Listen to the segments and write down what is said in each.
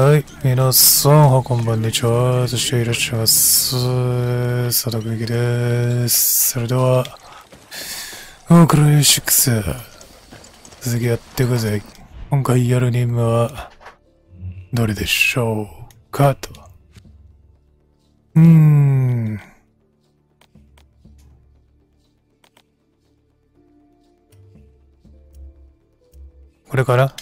はい、皆さん、こんばんにちは。そしていらっしゃいます。佐藤幸です。それでは、クライシックス、続きやってください。今回やる任務は、どれでしょうかと。うーん。これから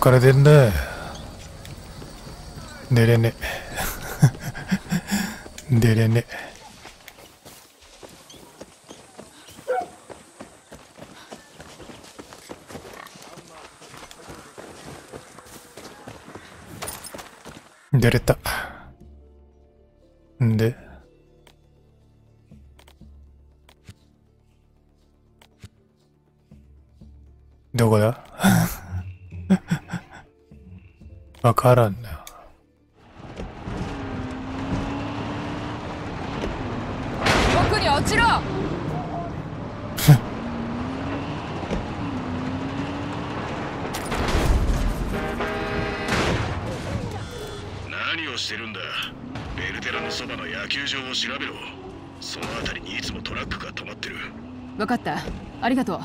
から出んだ寝れね。出れね。出れた。からんな。奥に落ちろ何をしてるんだベルテラのそばの野球場を調べろその辺りにいつもトラックが止まってる分かったありがと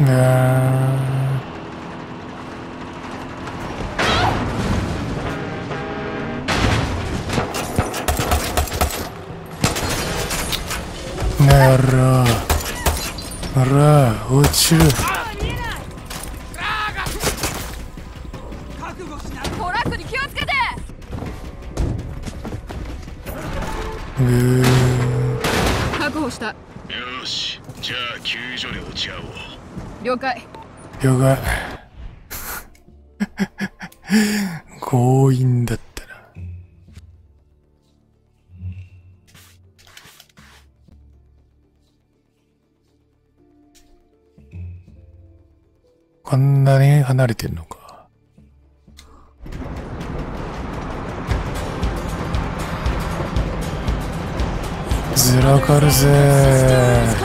うねえあらあら落ちるトラックに気をつけて確保したよしじゃあ救助で落ち合おう了解了解離れてんのか。ずらかるぜ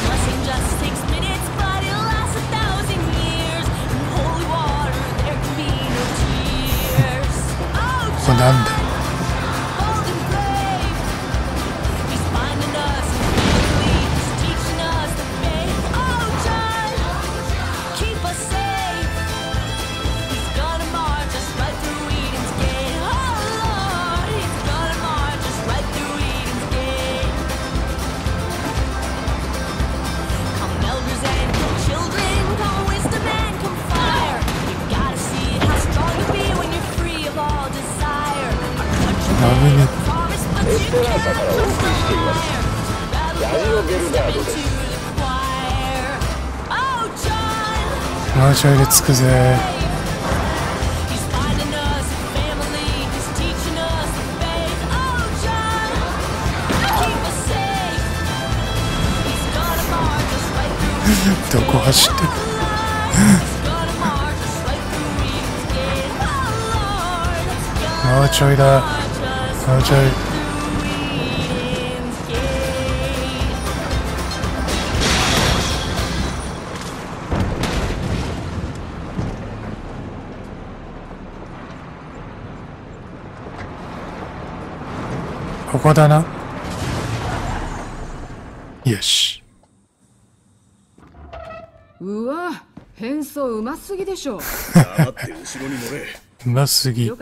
マーシャルつくぜ。どこ走ってるもうちょいだ。もうちょい。ここだな。よし。うわ、変装うますぎでしょう。黙って後ろに乗れ。うますぎ。あそ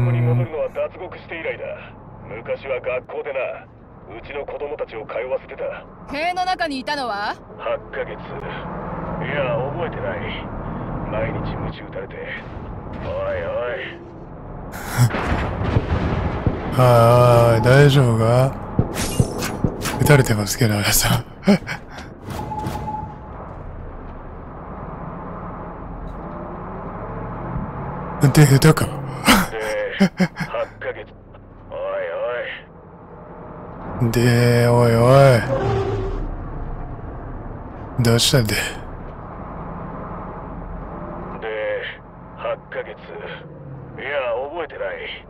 こに戻るのは脱獄して以来だ昔は学校でなうちの子供たちを通わせてた。塀の中にいたのは？8ヶ月。いや覚えてない。毎日鞭打たれて。おいおい。ああ大丈夫か？撃たれてますけどあれさ で下手か で8ヶ月おいでおいおい。どうしたんでで8ヶ月。いや覚えてない。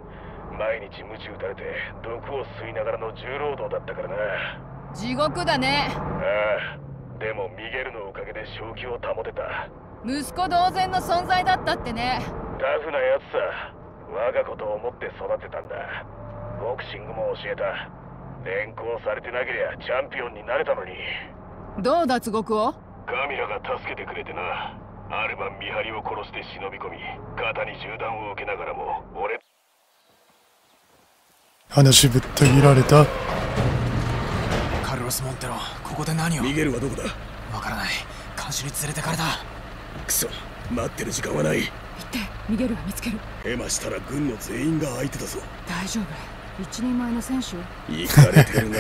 毎日鞭打たれて毒を吸いながらの重労働だったからな。地獄だね。ああでもミゲルのおかげで正気を保てた。息子同然の存在だったってね。タフなやつさ。我が子と思って育てたんだ。ボクシングも教えた連行されてなけりゃチャンピオンになれたのに。どう脱獄を？カミラが助けてくれてな。アルバン見張りを殺して忍び込み肩に銃弾を受けながらも俺話ぶった切られた？カルロス・モンテロここで何を？ミゲルはどこだ？わからない。監視に連れてかれた。クソ待ってる時間はない。行ってミゲルは見つける。ヘマしたら軍の全員が相手だぞ。大丈夫一人前の選手？行かれてるな。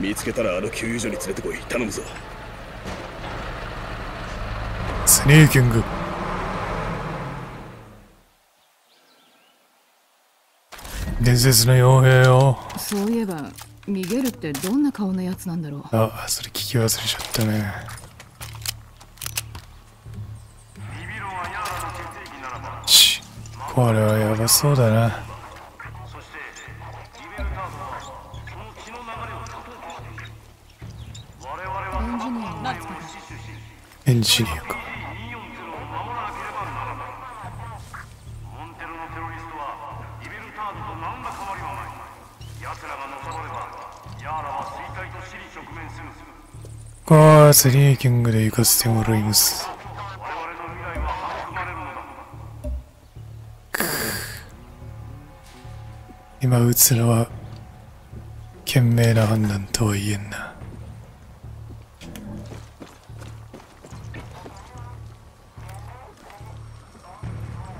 見つけたらあの給油所に連れてこい。頼むぞ。スネーキング。伝説の傭兵よそういえばミゲルってどんな顔のやつなんだろう？あそれ聞き忘れちゃったね。ちこれはやばそうだな死に直面するこースネーキングで行かせてもらいます。今撃つのは賢明な判断とは言えんな。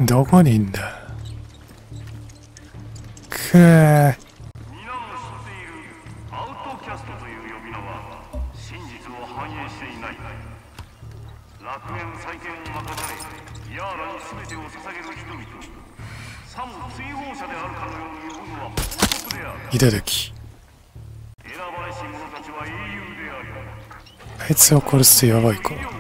どこにいんだ？くー。皆の知っているアウトキャストという呼び名は真実を反映していない楽園再建を任されヤーラに全てを捧げる人々さも追放者であるかのように呼ぶのは法則であるいただき。選ばれし者たちは英雄でありあいつを殺すとやばいか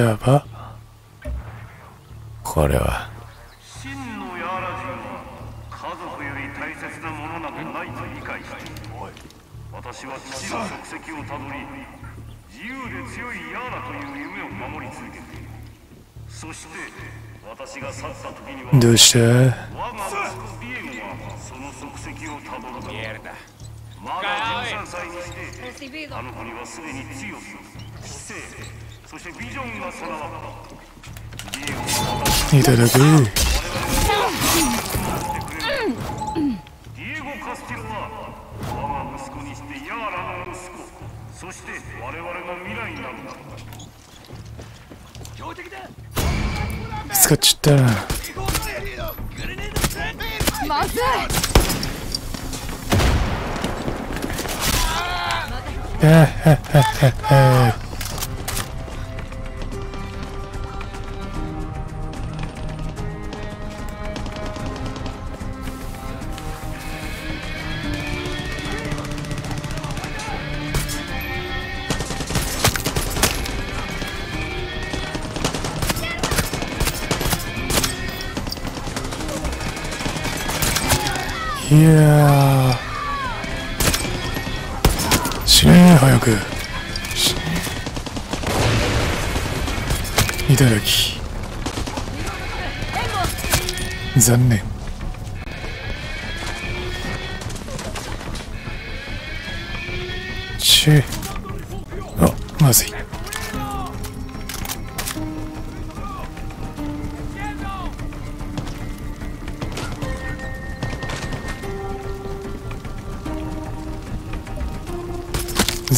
やば。これは。真のヤーラ人は家族より大切なものなどないと理解して？私は父の足跡をたどり自由で強い。ヤーラという夢を守り続けているそして私が去った時にはどうした我が息子ビエゴはその足跡をたどるだろうまだ13歳にしてあの子にはすでに強さ知性そしてビジョンが備わったビエゴは私いただく・そして我々の未来なのだ使っちゃったまずいいやー。死ね早く。死ね。いただき。残念。ちあまずい。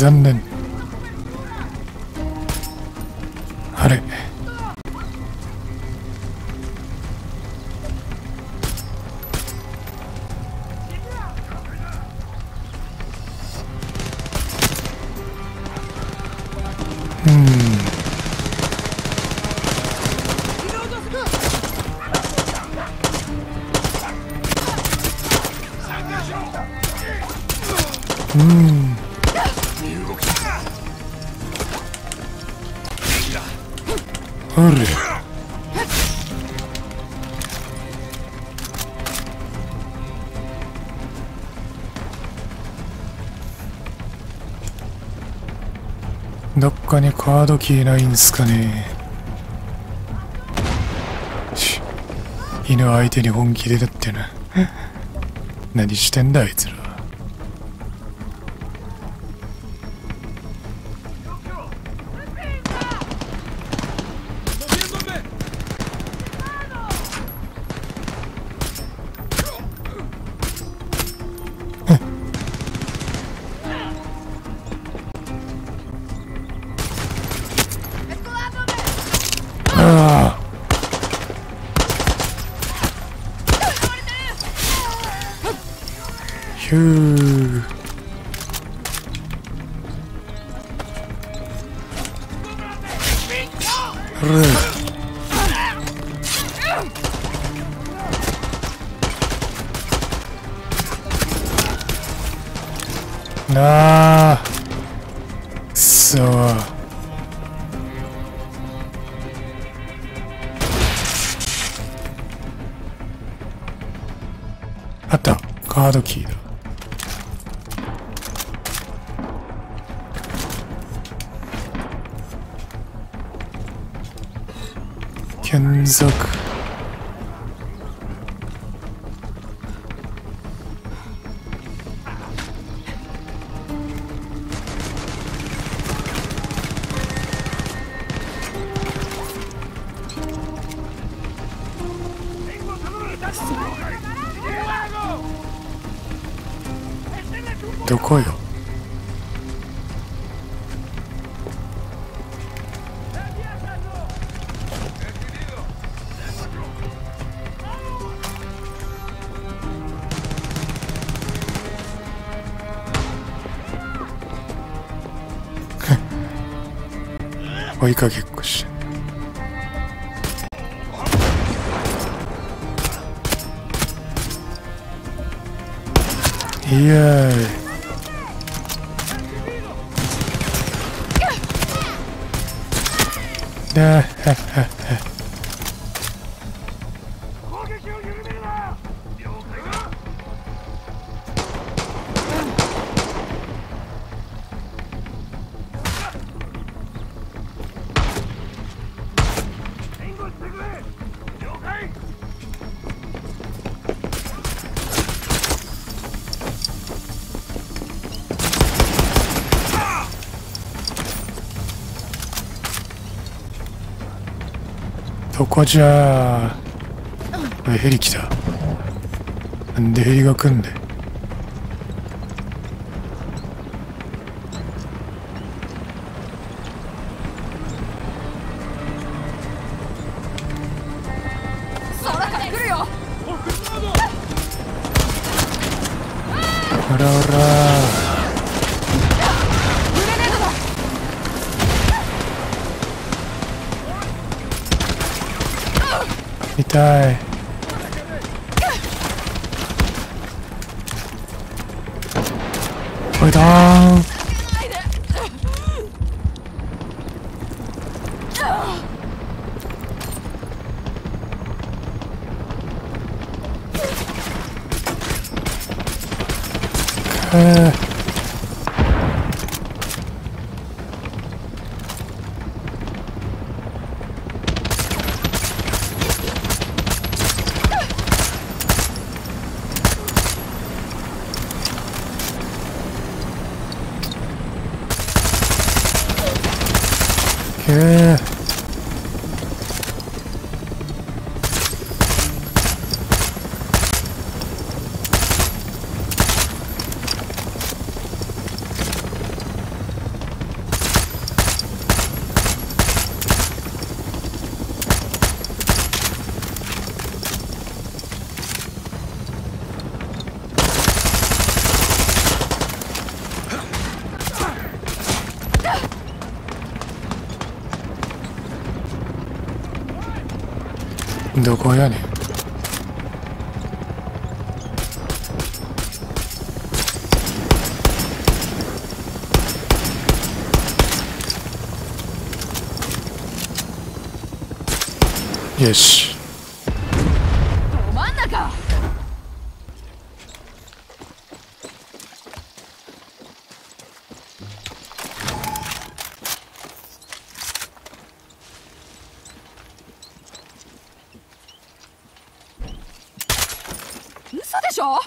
残念。他にカードキーないんすかね？犬相手に本気でだってな。何してんだあいつら。どこよ？追いかけっこして。イエーイ。だ どこちらヘリ来た。なんでヘリが来んで痛いおよし。ど真ん中嘘でしょ？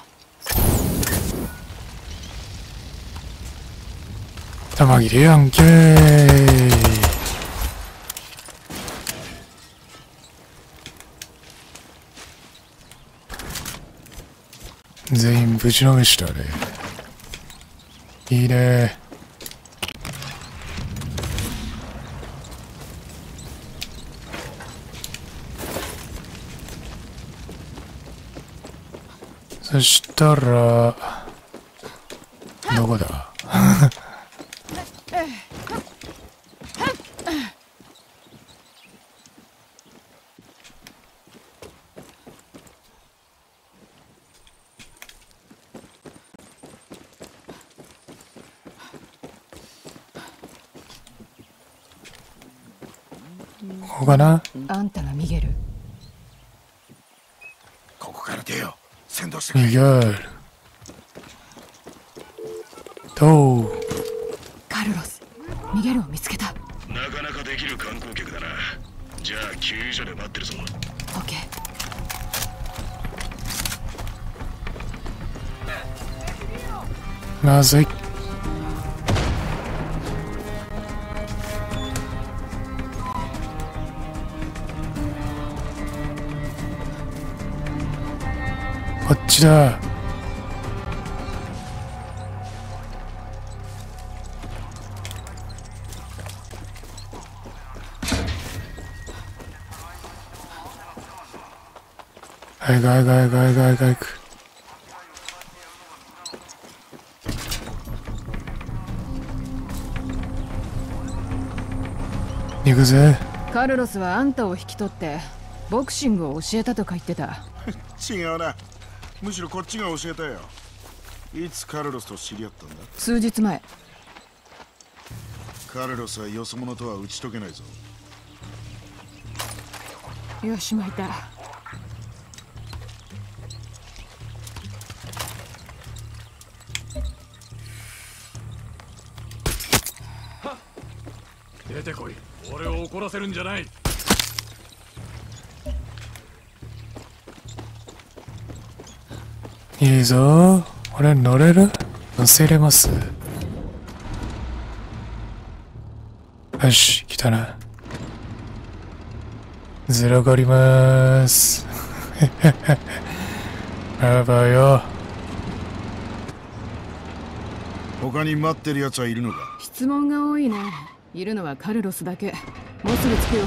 玉切れやんけー全員ぶちのめしたね。いいね。そしたらどこだここかなあんたがミゲルここから出よう先導してくれミゲルとうカルロスミゲルを見つけたなかなかできる観光客だな。じゃあ給油所で待ってるぞ。オッちだ早く早く早く早く早く早く行くぜカルロスはあんたを引き取ってボクシングを教えたとか言ってた。違うなむしろこっちが教えたよ。いつカルロスと知り合ったんだ？数日前。カルロスはよそ者とは打ち解けないぞ。よしまいた。出てこい。俺を怒らせるんじゃないいいぞ。俺乗れる？乗せれます。よし来たな。ずらがりまーす。やばいよ。他に待ってる奴はいるのか？質問が多いね。いるのはカルロスだけ。もうすぐ着くよ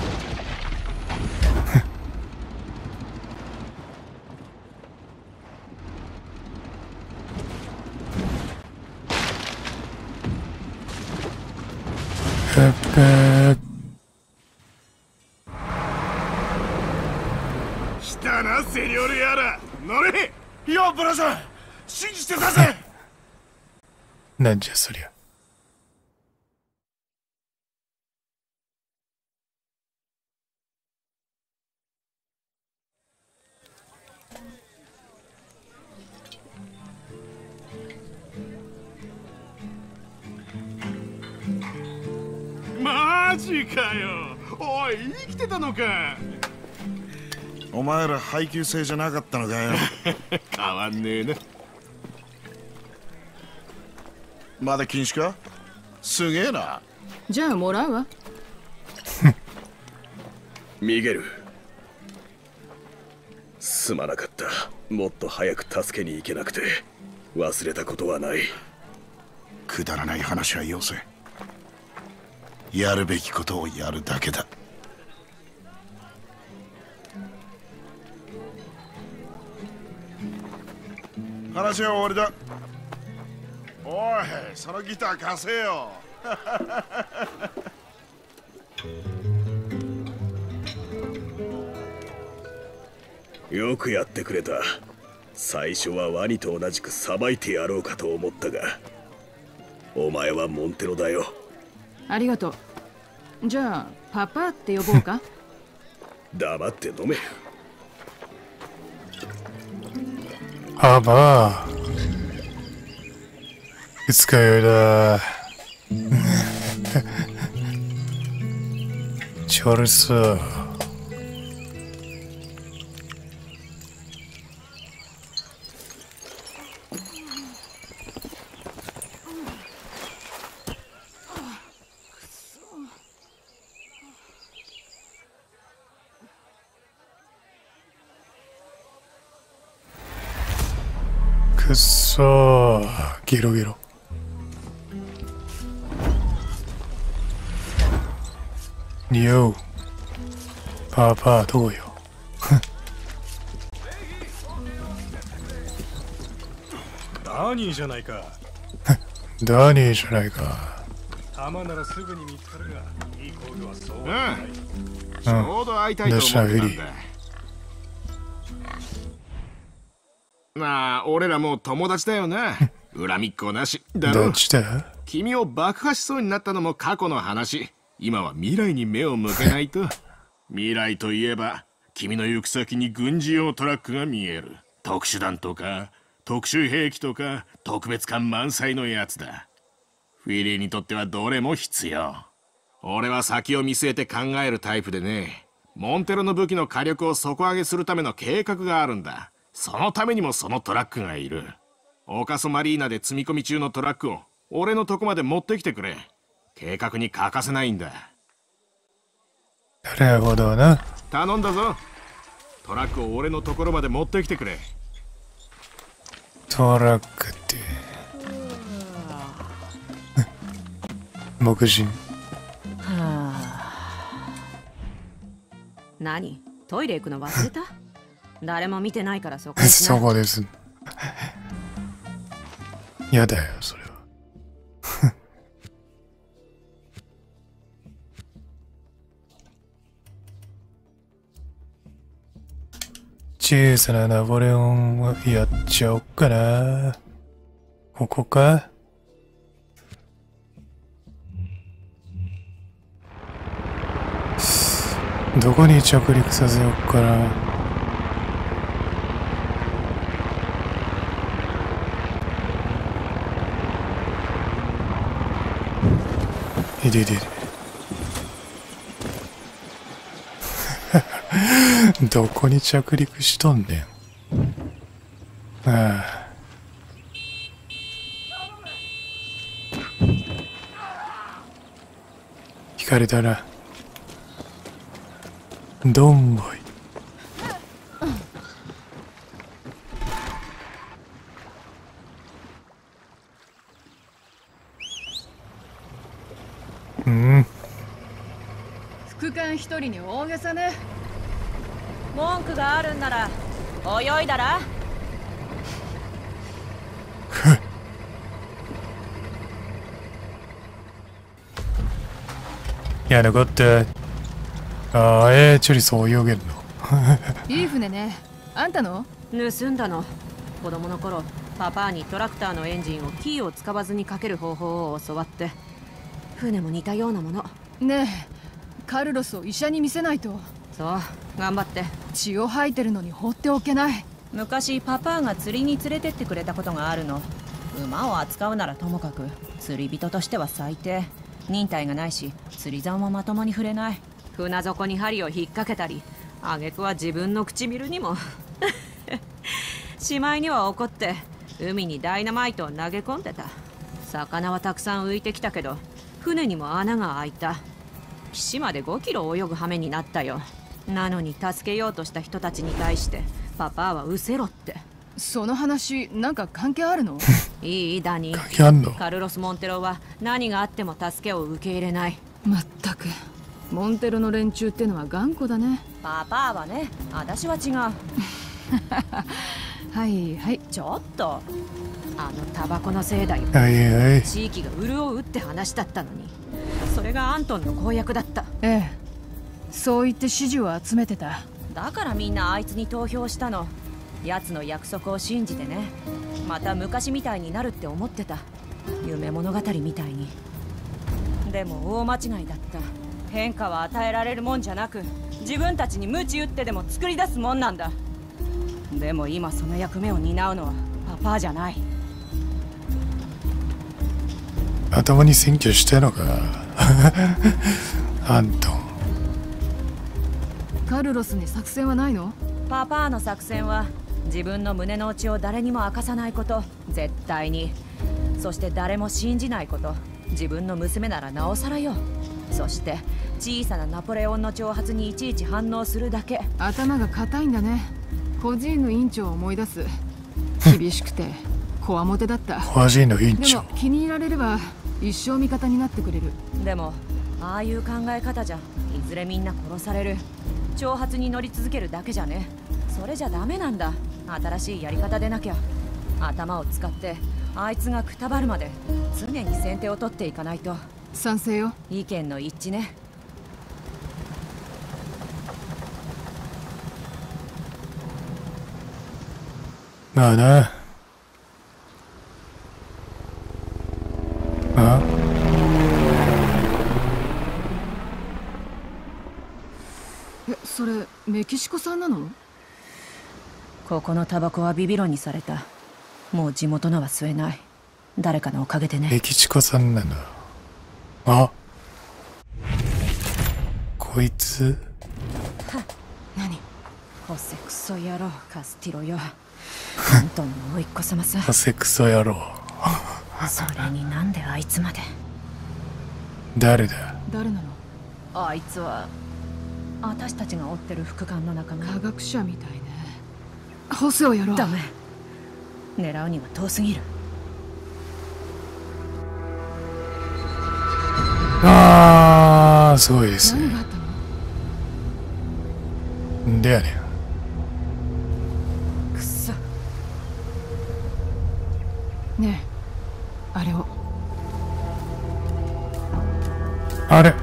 なんじゃそりゃ。マジかよ。おい生きてたのか。お前ら配給制じゃなかったのかよ。変わんねえな。まだ禁止かすげえな。じゃあもらうわ。ミゲルすまなかった。もっと早く助けに行けなくて。忘れたことはない。くだらない話はよせ。やるべきことをやるだけだ。話は終わりだおいそのギター貸せよ。よくやってくれた。最初はワニと同じくさばいてやろうかと思ったが。お前はモンテロだよ。ありがとう。じゃあパパって呼ぼうか？黙って飲め。아 마 이스카요다 철수 그써 기로기 におう。パーパーどうよ。ダニーじゃないか。ダニーじゃないか。弾ならすぐに見つかるがいい行動はそうない、うん、ちょうど会いたいと思ってたんだまあ俺らも友達だよな恨みっこなし。だろ。どっちだ？君を爆破しそうになったのも過去の話。今は未来に目を向けないと。未来といえば君の行く先に軍事用トラックが見える。特殊弾とか特殊兵器とか特別感満載のやつだ。フィリーにとってはどれも必要。俺は先を見据えて考えるタイプでね。モンテロの武器の火力を底上げするための計画があるんだ。そのためにもそのトラックがいる。オカソマリーナで積み込み中のトラックを俺のとこまで持ってきてくれ。計画に欠かせないんだ。なるほどな。頼んだぞ。トラックを俺のところまで持ってきてくれ。トラックって。目人。はあ。何？トイレ行くの忘れた？誰も見てないからそこ。そこです。やだよそれは。ふ小さなナポレオンをやっちゃおっかな。ここか？どこに着陸させよっかな。いでいでいで。どこに着陸しとんねん。ああ。引かれたな。どんぼい。うん。副官一人に大げさね文句があるんなら泳いだら？やることああえちょりそう泳げんの？いい船ね。あんたの？盗んだの。子供の頃パパにトラクターのエンジンをキーを使わずにかける方法を教わって船も似たようなもの。ねえカルロスを医者に見せないと。そう頑張って血を吐いてるのに放っておけない。昔パパが釣りに連れてってくれたことがあるの。馬を扱うならともかく釣り人としては最低。忍耐がないし釣り竿もまともに触れない。船底に針を引っ掛けたり挙句は自分の唇にも。しまいには怒って海にダイナマイトを投げ込んでた。魚はたくさん浮いてきたけど船にも穴が開いた。岸まで5キロ泳ぐ羽目になったよなのに助けようとした人たちに対してパパはうせろって。その話なんか関係あるの？いいダニ。ー関係あんの？カルロス・モンテロは何があっても助けを受け入れない。まったく。モンテロの連中ってのは頑固だね。パパはね私は違う。はいはい。ちょっとあのタバコのせいだよ。はいはい。地域が潤うって話だったのに。それがアントンの公約だった。ええそう言って支持を集めてた。だからみんなあいつに投票したの。奴の約束を信じてね。また昔みたいになるって思ってた。夢物語みたいに。でも大間違いだった。変化は与えられるもんじゃなく自分たちに鞭打ってでも作り出すもんなんだ。でも今その役目を担うのはパパじゃない。頭に選挙してんのか。アントン。カルロスに作戦はないの？パパの作戦は自分の胸の内を誰にも明かさないこと。絶対に。そして誰も信じないこと。自分の娘ならなおさらよ。そして小さなナポレオンの挑発にいちいち反応するだけ。頭が硬いんだね。個人の委員長を思い出す。厳しくてこわもてだった。個人の委員長。でも。気に入られれば一生味方になってくれる。でもああいう考え方じゃいずれみんな殺される挑発に乗り続けるだけじゃね。それじゃダメなんだ。新しいやり方でなきゃ。頭を使ってあいつがくたばるまで常に先手を取っていかないと。賛成よ。意見の一致ね。まあな。メキシコ産なの？ここのタバコはビビロンにされた。もう地元のは吸えない。誰かのおかげでね。メキシコ産なんだ。あ？こいつ？何？ホセクソ野郎カスティロよ。アントンの甥っ子様さ。ハセクソ野郎。それになんであいつまで？誰だ？誰なの？あいつは私たちが追ってる副官の仲間。科学者みたいね。ホセをやろう。ダメ。狙うには遠すぎる。あー、すごいですね。何があったのんでやねん。くっそ。ねえあれを。あれ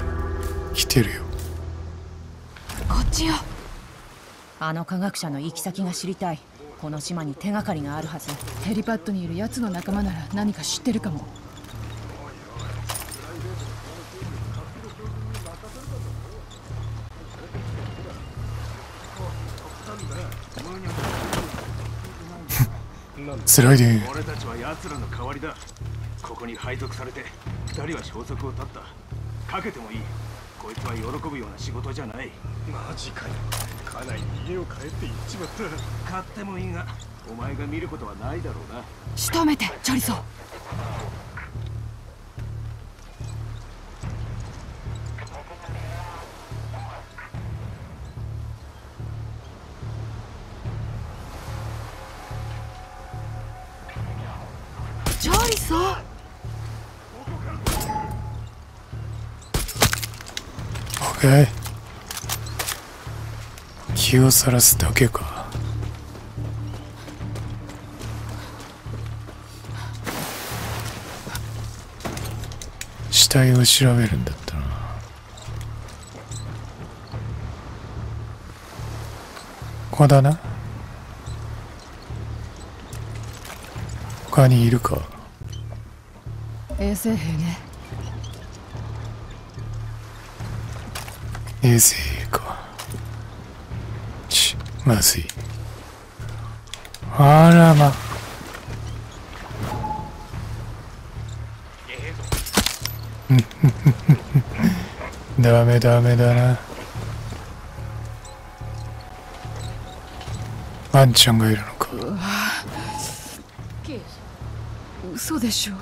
あの科学者の行き先が知りたい。この島に手がかりがあるはず。ヘリパッドにいる奴の仲間なら何か知ってるかも。スライディング。俺たちは奴らの代わりだ。ここに配属されて二人は消息を絶った。かけてもいい。こいつは喜ぶような仕事じゃない。マジかよ家内に家を帰って行っちまった買ってもいいがお前が見ることはないだろうな。仕留めてチャリソー。チャリソー。オッケー。気をさらすだけか。死体を調べるんだったな。ここだな？他にいるか？衛生兵ね衛生か。まずい。あらま。ダメダメだなワンちゃんがいるのか嘘でしょ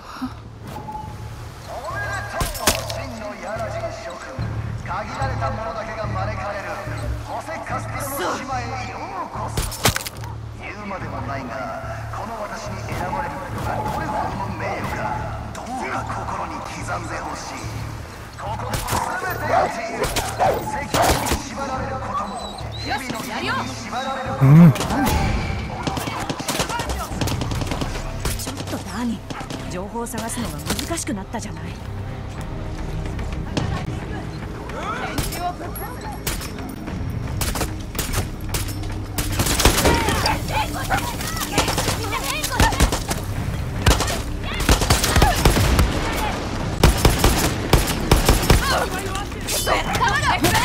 ちょっとダーニ情報を探すのが難しくなったじゃない。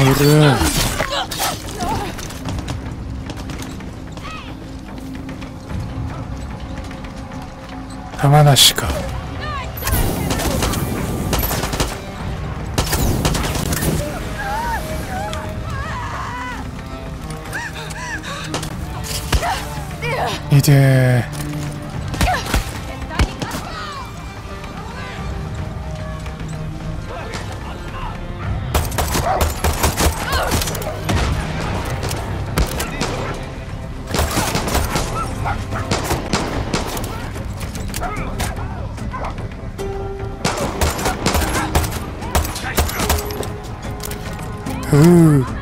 おる山梨か。Ooh.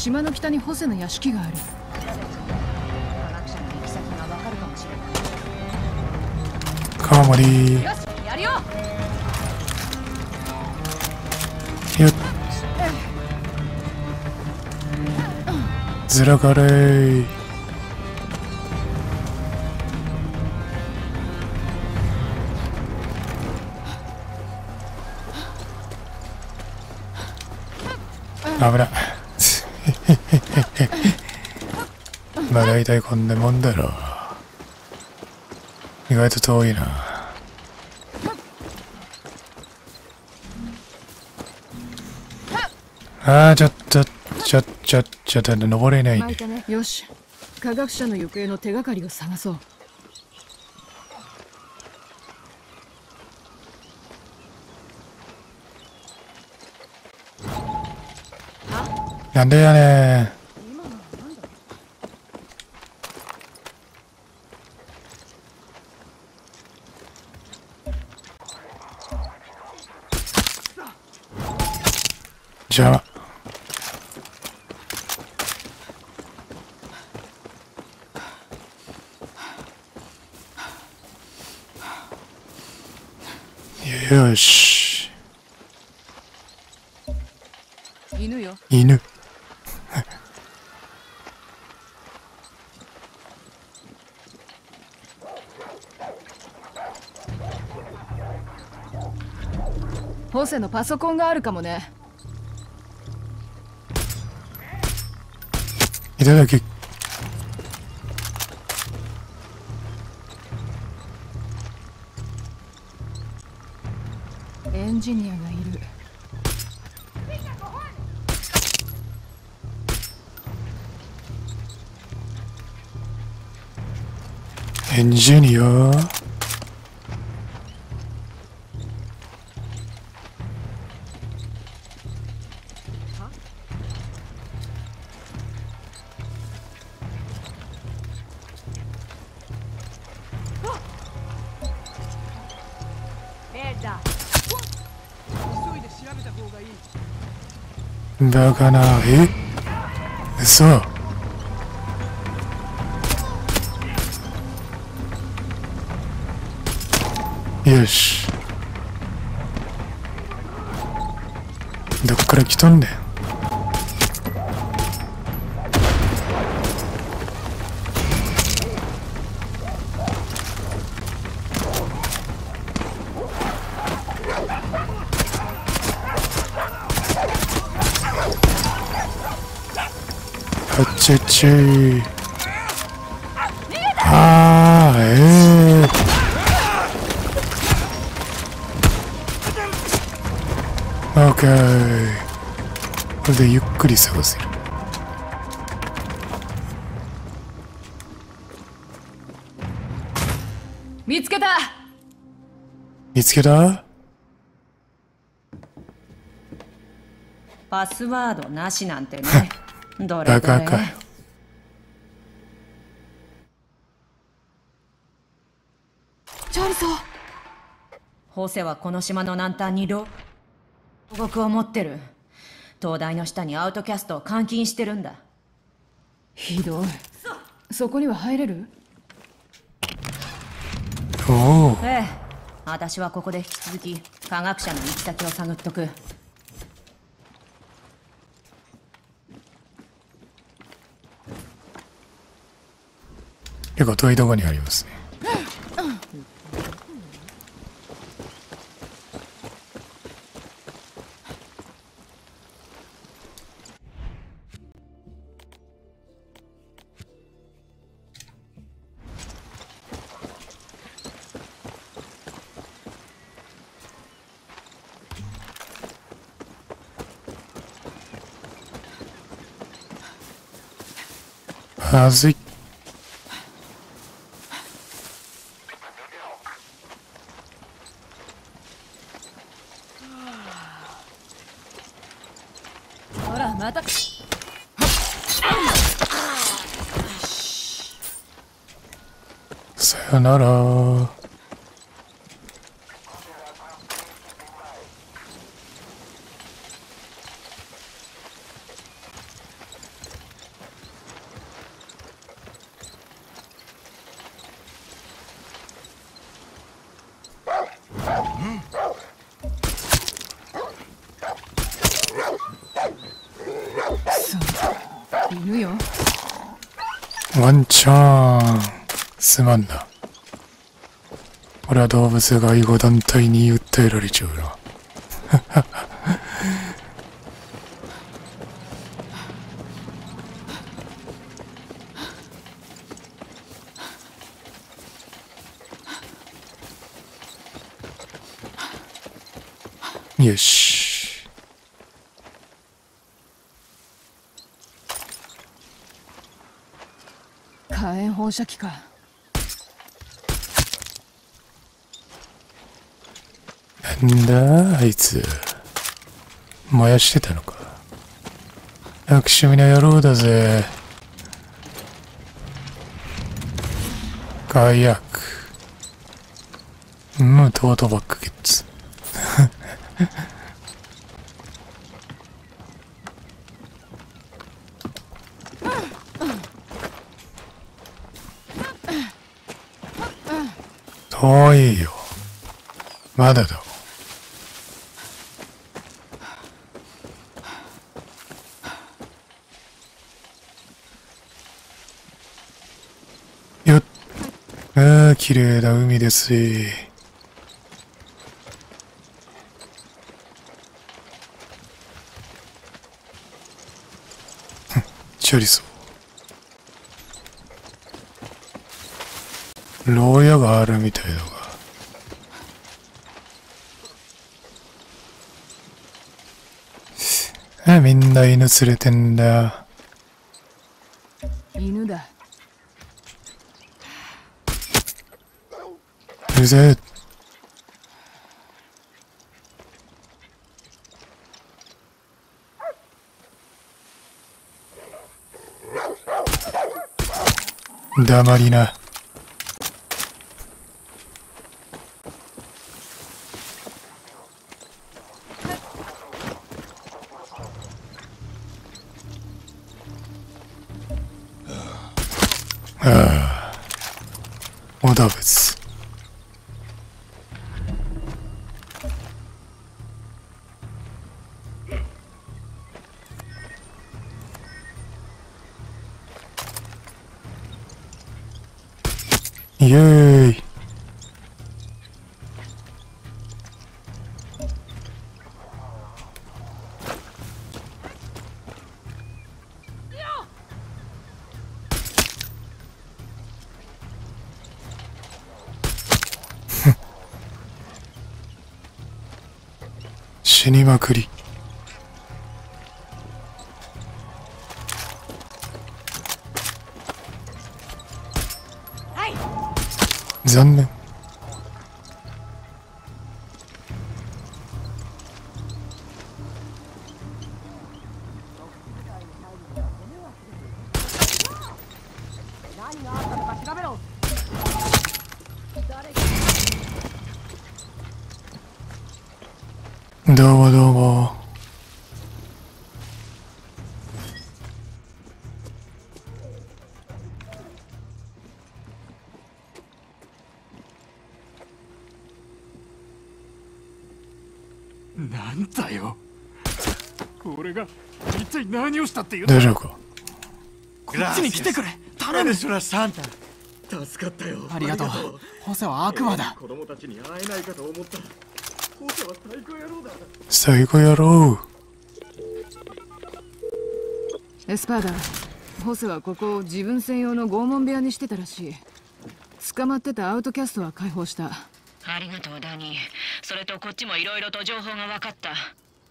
島の北にホセの屋敷がある。よしやるよ。よっ。ずらかれまあ大体こんなもんだろ。う意外と遠いな。あーちょっとちょちょちょっと登れないね。よし。科学者の行方の手がかりを探そう。なんでやねん邪魔よし。犬よ。犬。ホセのパソコンがあるかもねいただき。エンジニアがいる。エンジニアだからえ？嘘。よし。どっから来とんねん？ちっちいあーええー、オッケーこれでゆっくり探せる。見つけた。見つけた？パスワードなしなんてね。どれバどれ。カかよチャーリソホセはこの島の南端に牢獄を持ってる。東大の下にアウトキャストを監禁してるんだ。ひどい。そこには入れる？おおええ。私はここで引き続き科学者の行き先を探っとく。結構遠いとこにありますねまずいほらまたさよなら犬よワンチャンすまんな俺は動物が愛護団体に訴えられちゃうなよし火炎放射器かんだあいつ。燃やしてたのか。悪趣味な野郎だぜ。火薬うんトートバッグゲッツ。遠いよ。まだだよっああ綺麗な海ですふん チョリソ牢屋があるみたいだが。みんな犬連れてんだ。犬るせえ。黙りな。死にまくり。残念。したっていう大丈夫か？こっちに来てくれ。頼む。助かったよ。ありがとう。ホセは悪魔だ子供たちに会えないかと思ったホセは最高野郎だ最後やろう。エスパーダホセはここを自分専用の拷問部屋にしてたらしい。捕まってたアウトキャストは解放した。ありがとうダニー。それとこっちもいろいろと情報が分かった。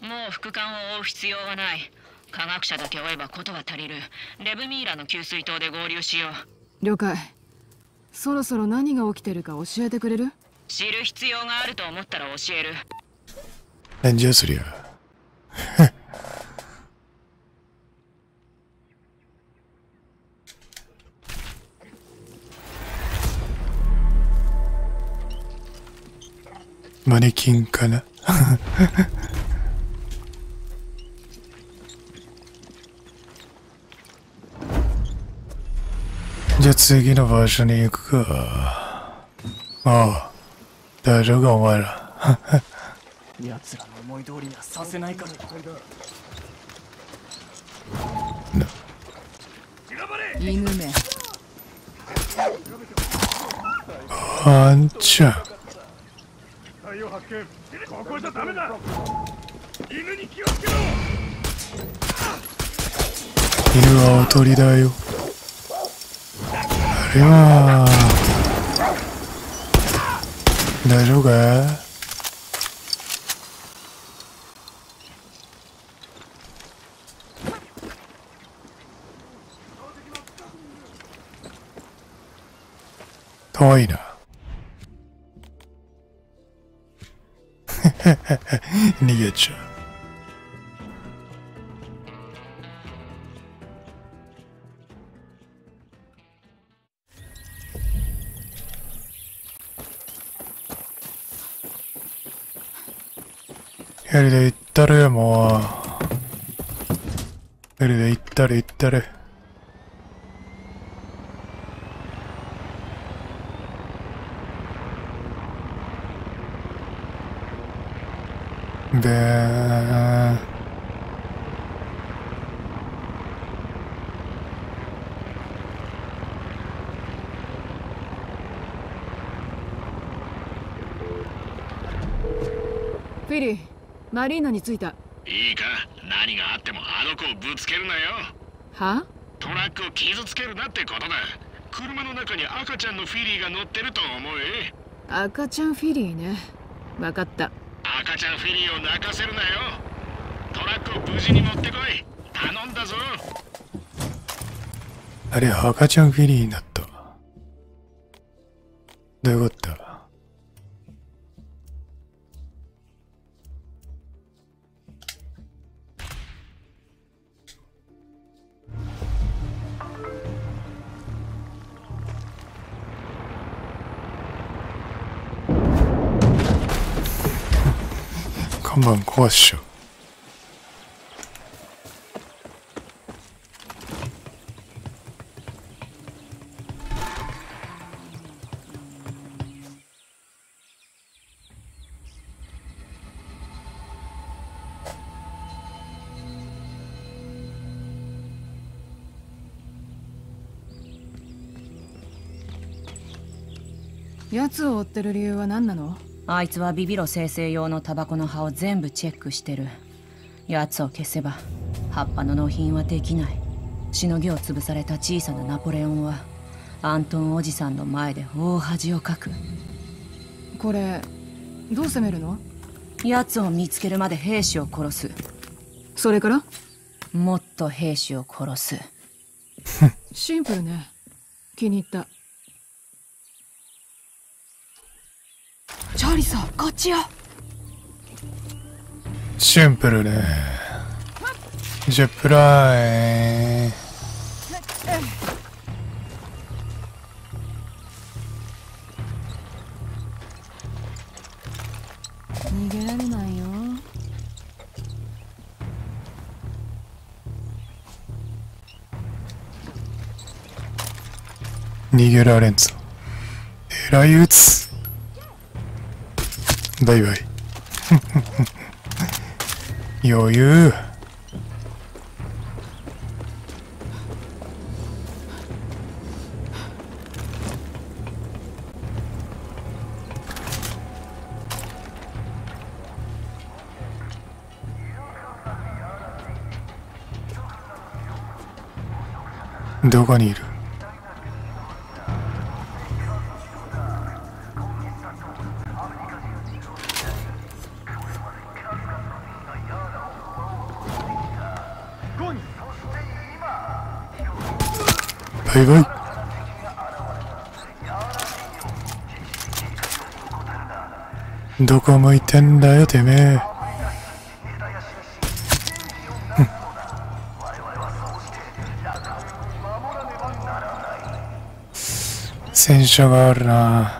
もう副官を追う必要はない科学者だけ追えばことは足りる。レブミイラの給水塔で合流しよう。了解。そろそろ何が起きてるか教えてくれる？知る必要があると思ったら教える。なんじゃそりゃ。マネキンかな？じゃあ次の場所に行くか。ああ、大丈夫かお前ら。奴らの思い通りにはさせないから犬めあんちゃん。体を発見ここじゃダメだ犬に気をつけろ犬はおとりだよ。あれは。大丈夫か？遠いな。逃げちゃう。ヘリで行ったれもう。ヘリで行ったる行ったる。でーん。フィリーマリーナに着いた。いいか？何があってもあの子をぶつけるなよ。は？トラックを傷つけるなってことだ。車の中に赤ちゃんのフィリーが乗ってると思え赤ちゃんフィリーね。分かった。赤ちゃんフィリーを泣かせるなよ。トラックを無事に持ってこい。頼んだぞ。あれ、赤ちゃんフィリーになった。どういうこと？看板壊しちゃう。奴を追ってる理由は何なの？あいつはビビロ生成用のタバコの葉を全部チェックしてる。奴を消せば葉っぱの納品はできない。しのぎを潰された小さなナポレオンはアントンおじさんの前で大恥をかく。これどう攻めるの？奴を見つけるまで兵士を殺す。それから？もっと兵士を殺す。シンプルね。気に入ったチャーリさこっちよシンプルね。ジェプライ。逃げられないよ逃げられんぞ。えらい撃つ。バイバイ。余裕。どこにいる？すごい。どこ向いてんだよてめえ。戦車があるな。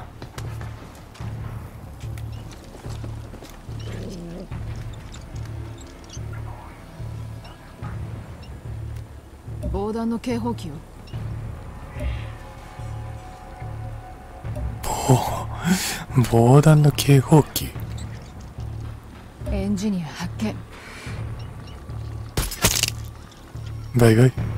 防弾の警報器。エンジニア発見。バイバイ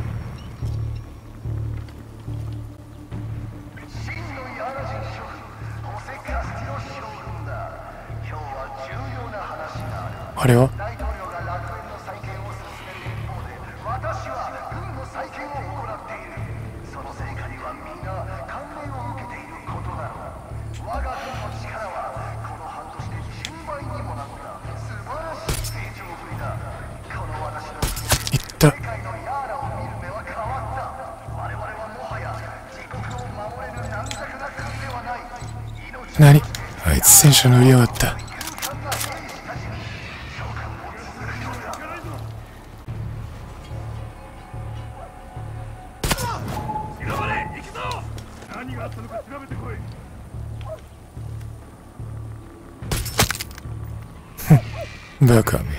何？あい。つ戦車乗りやがった。バカめ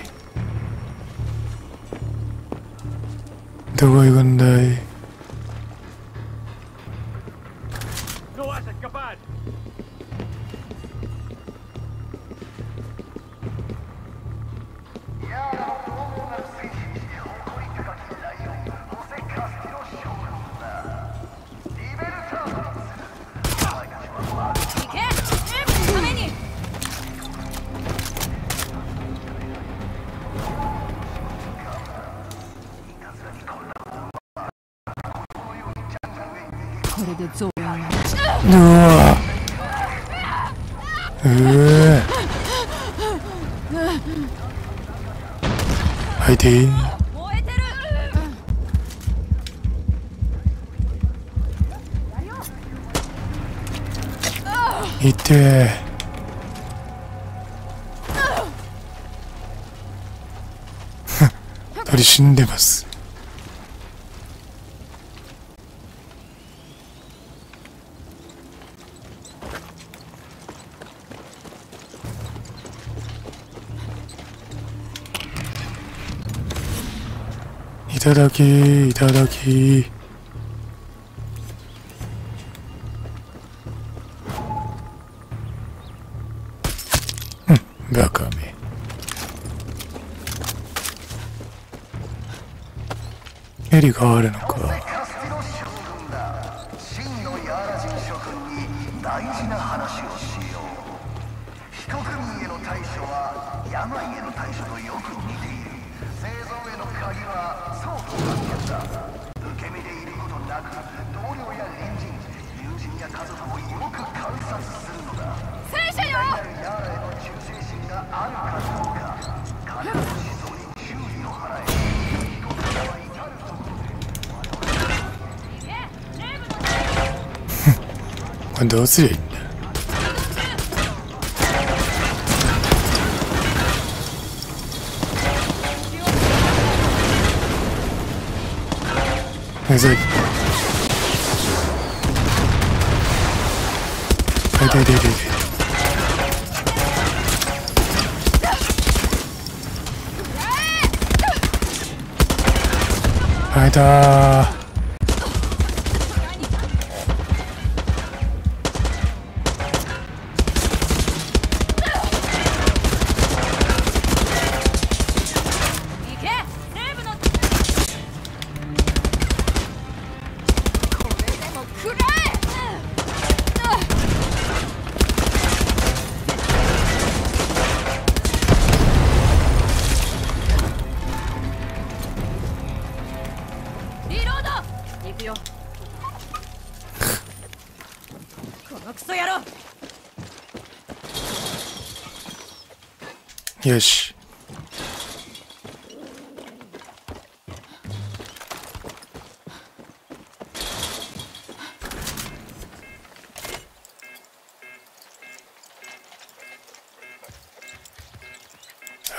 ただきいただき。うんバカめヘリがあるのか。これどうすりゃいいん。だそれ？はい痛い痛い痛い痛い。はい。たー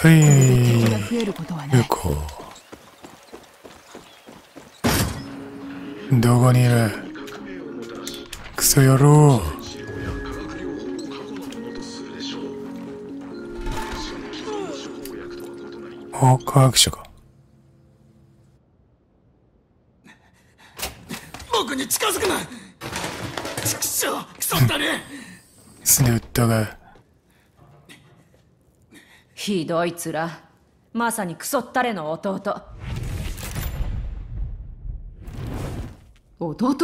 はい。敵が増えることはない行こうどこにいる？クソ野郎。お科学者か僕に近づくな畜生クソったねスネウッドがひどい面まさにクソったれの弟。弟？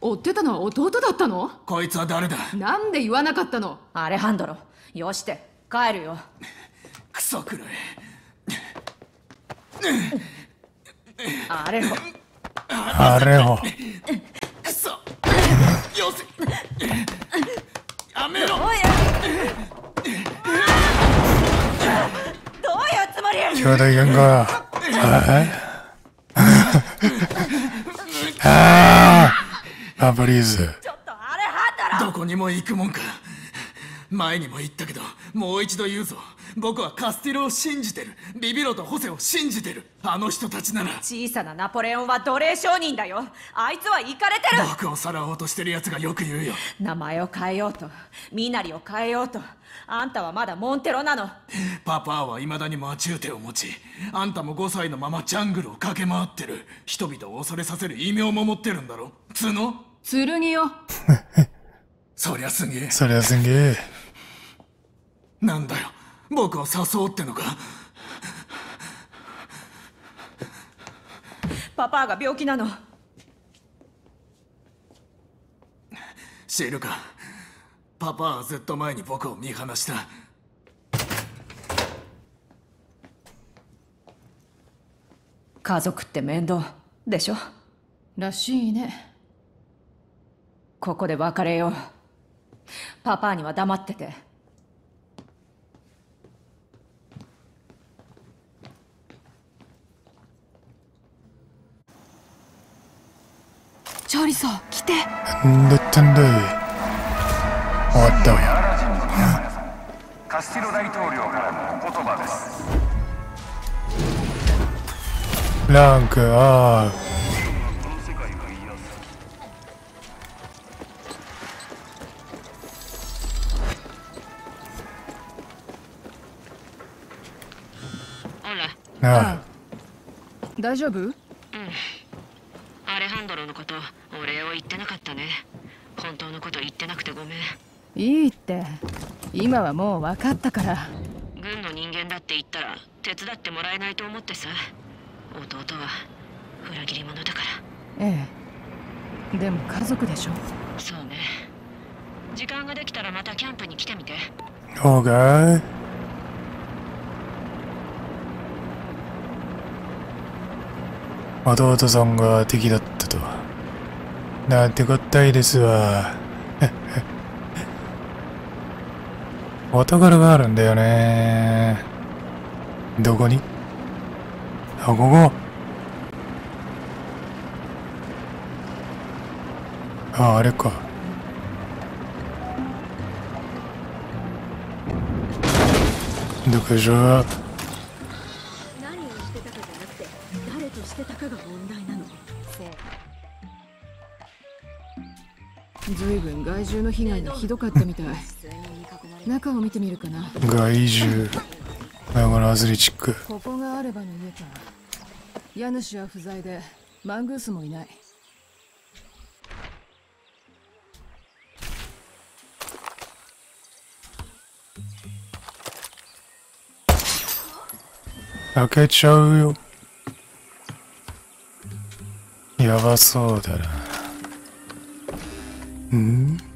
追ってたのは弟だったの？こいつは誰だ？なんで言わなかったの？アレハンドロよして帰るよ。クソくらい。あれをあれをクソ。よせ。やめろ。どうい兄弟喧嘩。あああブリー。ズどこにも行くもんか前にも言ったけどもう一度言うぞ僕はカスティロを信じてる。ビビロとホセを信じてる。あの人たちなら。小さなナポレオンは奴隷商人だよ。あいつはイカれてる。僕をさらおうとしてる奴がよく言うよ。名前を変えようと。身なりを変えようと。あんたはまだモンテロなの。パパは未だにマチューテを持ちあんたも5歳のままジャングルを駆け回ってる。人々を恐れさせる異名も持ってるんだろ角？剣よ。そりゃすげえ。そりゃすげえ。なんだよ僕を誘おうってのか？パパが病気なの。知るか？パパはずっと前に僕を見放した。家族って面倒でしょ？らしいね。ここで別れよう。パパには黙っててチャーリソ来てなんだったんだい終わったわよカスティロ大統領からのお言葉ですランクあこの世界が癒すああ大丈夫うんアレハンドロのことお礼を言ってなかったね。本当のこと言ってなくてごめん。いいって。今はもう分かったから。軍の人間だって言ったら手伝ってもらえないと思ってさ。弟は裏切り者だから。ええ。でも家族でしょ。そうね。時間ができたらまたキャンプに来てみて。Okay. 弟さんが敵だった。なんてこったいですわ。お宝があるんだよね。どこに？あ、ここ。あ、あれか。どこでしょう獣の被害がひどかったみたい中を見てみるかな害獣。あ、このアスレチック。ここがアルバの家か家主は不在でマングースもいない開けちゃうよ。やばそうだな。ん？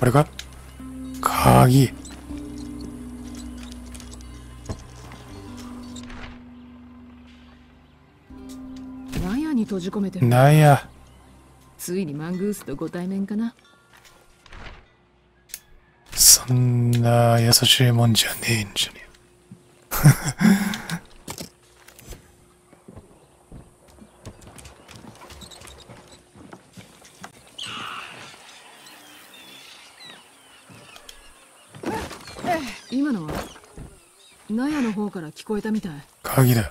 これか鍵。納屋に閉じ込めてるなんや。ついにマングースとご対面かなそんな優しいもんじゃねえんじゃね今のは納屋の方から聞こえたみたい鍵だ。痛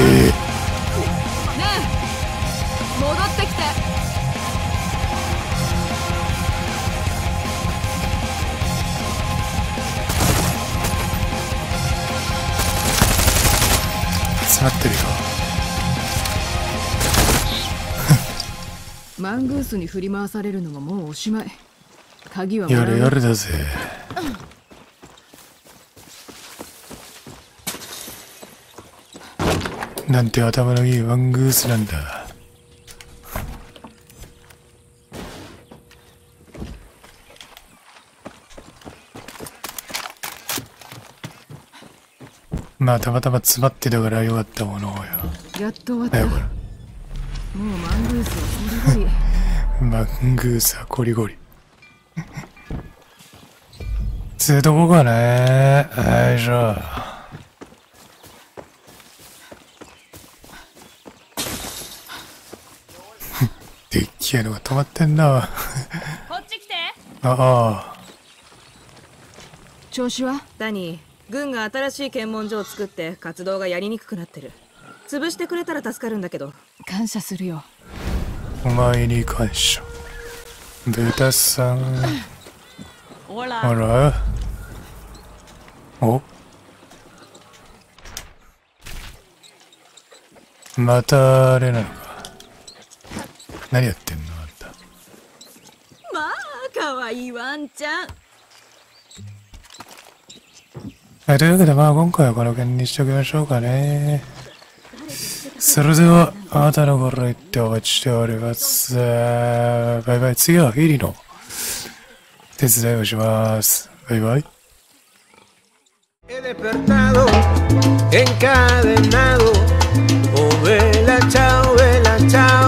え。ねえ戻ってきて詰まってるよ。マングースに振り回されるのももうおしまい鍵はやれやれだぜ。なんて頭のいいワングースなんだ。まあたまたま詰まってたからよかったものをよ。やっと終わった。もうマングースはゴリゴリマングースはゴリゴリ。つうとこかね。よいしょ。でっけえのが止まってんな。こっち来てああ。調子は？ダニー軍が新しい検問所を作って活動がやりにくくなってる潰してくれたら助かるんだけど感謝するよお前に感謝。豚さん。ほらあら？お？またあれなのか。何やってんのあんたまあかわいいワンちゃんはい、というわけで、まあ今回はこの件にしておきましょうかね。それでは、あなたのご来店お待ちしております。バイバイ。次はヒリの手伝いをします。バイバイ。He despertado, encadenado, o vela chao, vela chao.